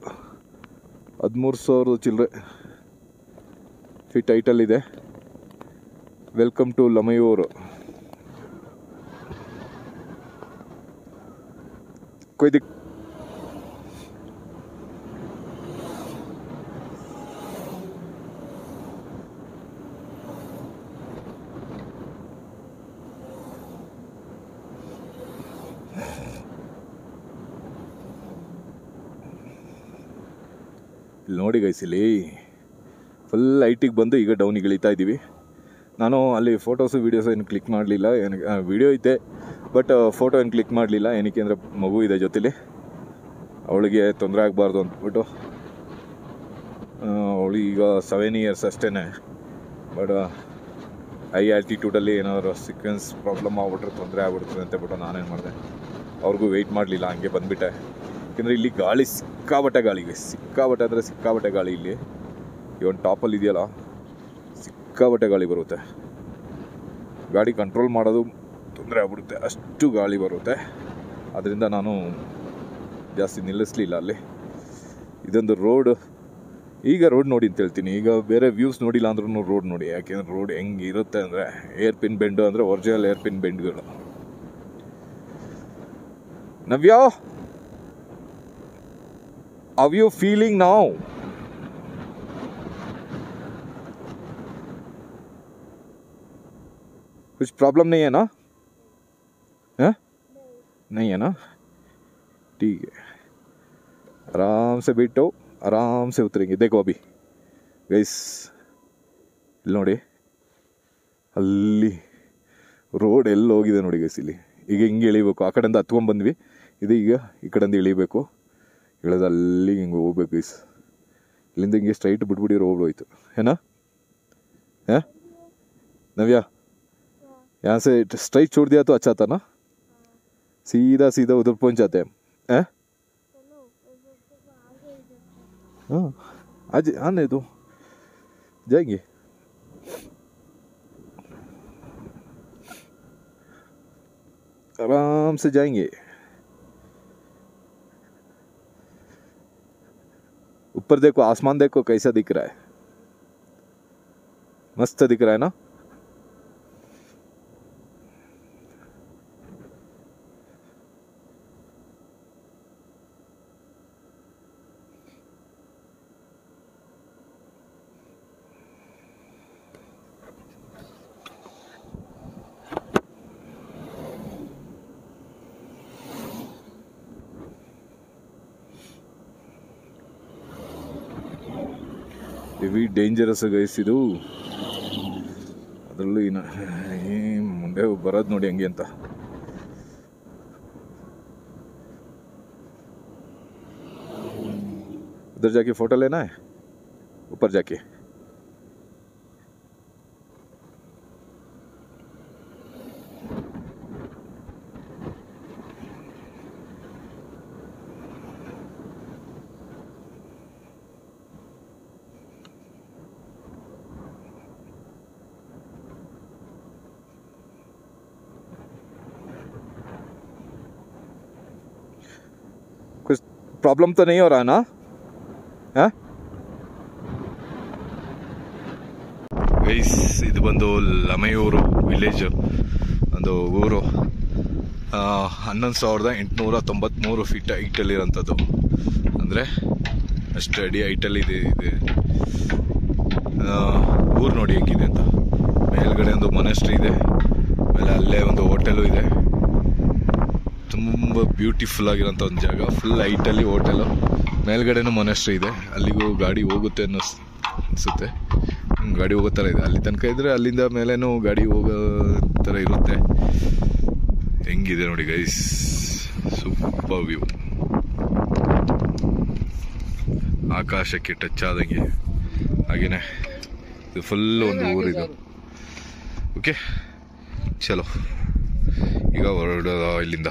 ಹದಿಮೂರು ಸಾವಿರದ ಚಿಲ್ಲರೆ ಫಿಟ್ ಹೈಟಲ್ಲಿದೆ ವೆಲ್ಕಮ್ ಟು ಲಮಯೂರು ಕೊಯ್ದು ನೋಡಿ ಗೈಸಿಲಿ ಫುಲ್ ಲೈಟಿಗೆ ಬಂದು ಈಗ ಡೌನಿಗೆ ಇಳಿತಾ ಇದ್ದೀವಿ ನಾನು ಅಲ್ಲಿ ಫೋಟೋಸು ವೀಡಿಯೋಸು ಏನು ಕ್ಲಿಕ್ ಮಾಡಲಿಲ್ಲ, ಏನು ವೀಡಿಯೋ ಐತೆ ಬಟ್ ಫೋಟೋ ಏನು ಕ್ಲಿಕ್ ಮಾಡಲಿಲ್ಲ, ಏನಕ್ಕೆ ಅಂದರೆ ಮಗು ಇದೆ ಜೊತೆಲಿ. ಅವಳಿಗೆ ತೊಂದರೆ ಆಗಬಾರ್ದು ಅಂದ್ಬಿಟ್ಟು ಅವಳಿಗೀಗ ಸೆವೆನ್ ಇಯರ್ಸ್ ಅಷ್ಟೇ ಬಟ್ ಐ ಆಲ್ಟಿಟ್ಯೂಡಲ್ಲಿ ಏನಾದರೂ ಸಿಕ್ವೆನ್ಸ್ ಪ್ರಾಬ್ಲಮ್ ಆಗ್ಬಿಟ್ರೆ ತೊಂದರೆ ಆಗ್ಬಿಡ್ತದೆ ಅಂತ ಬಿಟ್ಟು ನಾನೇನು ಮಾಡಿದೆ. ಅವ್ರಿಗೂ ವೆಯ್ಟ್ ಮಾಡಲಿಲ್ಲ, ಹಂಗೆ ಬಂದುಬಿಟ್ಟೆ. ಯಾಕೆಂದರೆ ಇಲ್ಲಿ ಗಾಳಿ ಸಿಕ್ಕಾಬಟ್ಟೆ ಗಾಳಿಗೆ ಸಿಕ್ಕಾಬಟ್ಟೆ ಅಂದರೆ ಸಿಕ್ಕಾಬಟ್ಟೆ ಗಾಳಿ ಇಲ್ಲಿ. ಈ ಒಂದು ಟಾಪಲ್ಲಿ ಇದೆಯಲ್ಲ ಸಿಕ್ಕಾಬಟ್ಟೆ ಗಾಳಿ ಬರುತ್ತೆ. ಗಾಡಿ ಕಂಟ್ರೋಲ್ ಮಾಡೋದು ತೊಂದರೆ ಆಗ್ಬಿಡುತ್ತೆ. ಅಷ್ಟು ಗಾಳಿ ಬರುತ್ತೆ. ಅದರಿಂದ ನಾನು ಜಾಸ್ತಿ ನಿಲ್ಲಿಸಲಿಲ್ಲ ಅಲ್ಲಿ. ಇದೊಂದು ರೋಡ್ ಈಗ ರೋಡ್ ನೋಡಿ ಅಂತ ಹೇಳ್ತೀನಿ. ಈಗ ಬೇರೆ ವ್ಯೂಸ್ ನೋಡಿಲ್ಲ ಅಂದ್ರೂ ರೋಡ್ ನೋಡಿ. ಯಾಕೆಂದ್ರೆ ರೋಡ್ ಹೆಂಗೆ ಇರುತ್ತೆ ಅಂದರೆ ಏರ್ ಪಿನ್ ಬೆಂಡು ಅಂದರೆ original air pin ಬೆಂಡ್ಗಳು Navya! How you feeling now? कुछ प्रॉब्लम नहीं है ना हैं नहीं है ना ठीक है आराम से बैठो आराम से उतरेंगे देखो अभी गैस ಇಲ್ಲಿ ನೋಡಿ ಅಲ್ಲಿ ರೋಡ್ ಎಲ್ಲಿ ಹೋಗಿದೆ ನೋಡಿ ಗೈಸ್ ಇಲ್ಲಿ ಈಗ ಹಿಂಗೆ ಇಳಿಬೇಕು ಆ ಕಡೆಯಿಂದ ಹತ್ಕೊಂಡ್ ಬಂದ್ವಿ ಇದು ಈಗ ಈ ಕಡೆಯಿಂದ ಇಳಿಬೇಕು ಇಳಿದು ಅಲ್ಲಿಗೆ ಹಿಂಗೆ ಹೋಗ್ಬೇಕು ಗೈಸ್ ಇಲ್ಲಿಂದ ಹಿಂಗೆ ಸ್ಟ್ರೈಟ್ ಬಿಟ್ಬಿಡಿ ರೋಡ್ ಹೋಯ್ತು ಏನಾ हैं नव्या यहाँ से स्ट्राइट छोड़ दिया तो अच्छा था ना सीधा सीधा उधर पहुंच जाते हैं हैं हाँ आज आने दो जाएंगे आराम से जाएंगे ऊपर देखो आसमान देखो कैसा दिख रहा है। मस्त दिख रहा है ना? ಹೆವಿ ಡೇಂಜರಸ್ ಗೈಸ್ ಇದು ಅದರಲ್ಲೂ ಇನ್ನು ಈ ಮುಂದೆ ಬರೋದು ನೋಡಿ ಹಂಗೆ ಅಂತ उधर जाके फोटो लेना है ऊपर जाके प्रॉब्लम तो नहीं हो रहा ना ಹಾಂ ಗೈಸ್ ಇದು ಬಂದು ಲಮೆಯೂರು ವಿಲೇಜ್ ಒಂದು ಊರು ಆ, ಹನ್ನೊಂದು ಸಾವಿರದ ಎಂಟುನೂರ ತೊಂಬತ್ತ್ಮೂರು ಫೀಟ್ ಹೈಟಲ್ಲಿರೋಂಥದ್ದು ಅಂದರೆ ಅಷ್ಟು ಅಡಿ ಹೈಟಲ್ಲಿ ಇದೆ ಇದೆ ಊರು ನೋಡಿ ಹೇಗಿದೆ ಅಂತ ಮೇಲ್ಗಡೆ ಒಂದು ಮೊನೆಸ್ಟ್ರಿ ಇದೆ ಆಮೇಲೆ ಅಲ್ಲೇ ಒಂದು ಹೋಟೆಲು ಇದೆ ತುಂಬ ಬ್ಯೂಟಿಫುಲ್ ಆಗಿರೋಂಥ ಒಂದು ಜಾಗ. ಫುಲ್ ಹೈಟಲ್ಲಿ ಹೋಟೆಲು ಮೇಲ್ಗಡೆನೂ ಮೊನೆಸ್ಟ್ರಿ ಇದೆ. ಅಲ್ಲಿಗೂ ಗಾಡಿ ಹೋಗುತ್ತೆ ಅನ್ನೋ ಅನಿಸುತ್ತೆ. ಗಾಡಿ ಹೋಗೋ ಥರ ಇದೆ. ಅಲ್ಲಿ ತನಕ ಇದ್ದರೆ ಅಲ್ಲಿಂದ ಮೇಲೇನೂ ಗಾಡಿ ಹೋಗೋ ಥರ ಇರುತ್ತೆ. ಹೆಂಗಿದೆ ನೋಡಿ ಗೈಸ್ ಸೂಪರ್ ವ್ಯೂ ಆಕಾಶಕ್ಕೆ ಟಚ್ ಆದಂಗೆ. ಹಾಗೇನೆ. ಇದು ಫುಲ್ ಒಂದು ಊರಿದು. ಓಕೆ ಚಲೋ. ಈಗ ಹೊರಡೋದ ಇಲ್ಲಿಂದ?